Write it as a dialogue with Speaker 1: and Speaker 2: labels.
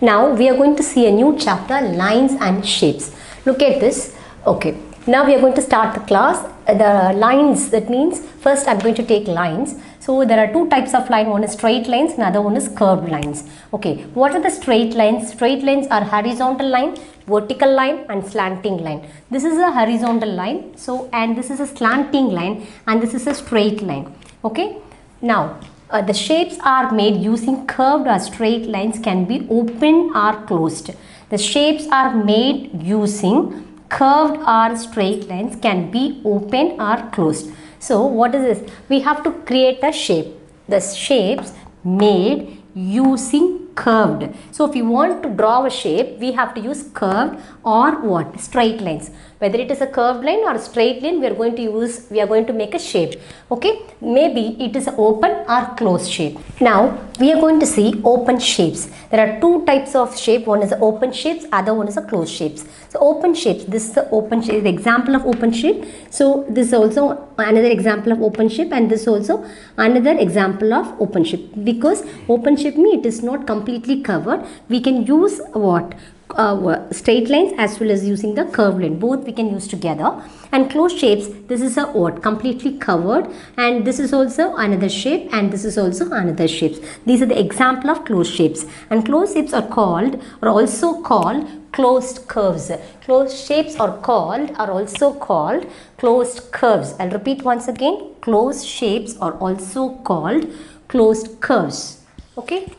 Speaker 1: Now we are going to see a new chapter lines and shapes. Look at this. Okay. Now we are going to start the class. Uh, the lines that means first I'm going to take lines. So there are two types of line. One is straight lines, another one is curved lines. Okay. What are the straight lines? Straight lines are horizontal line, vertical line and slanting line. This is a horizontal line. So and this is a slanting line and this is a straight line. Okay. Now uh, the shapes are made using curved or straight lines can be open or closed. The shapes are made using curved or straight lines can be open or closed. So what is this? We have to create a shape. The shapes made using curved. So if you want to draw a shape, we have to use curved or what? Straight lines. Whether it is a curved line or a straight line, we are going to use, we are going to make a shape. Okay. Maybe it is an open or closed shape. Now we are going to see open shapes. There are two types of shape. One is open shapes, other one is a closed shapes. So open shapes, this is the open shape, the example of open shape. So this is also another example of open shape and this also another example of open shape because open shape means it is not completely covered. We can use what? uh, straight lines as well as using the curved line. Both we can use together. And closed shapes this is a what? Completely covered. And this is also another shape and this is also another shapes these are the example of closed shapes. And closed shapes are called or also called closed curves. Closed shapes are called are also called closed curves. I'll repeat once again. Closed shapes are also called closed curves. Okay